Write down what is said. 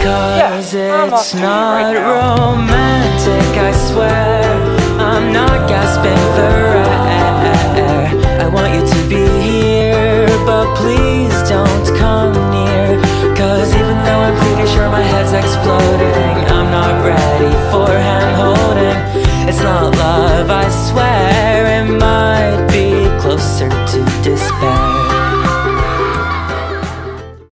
Because yeah, it's not right romantic, I swear. I'm not gasping for air. I want you to be here, but please don't come near. Cause even though I'm pretty sure my head's exploding, I'm not ready for hand holding. It's not love, I swear.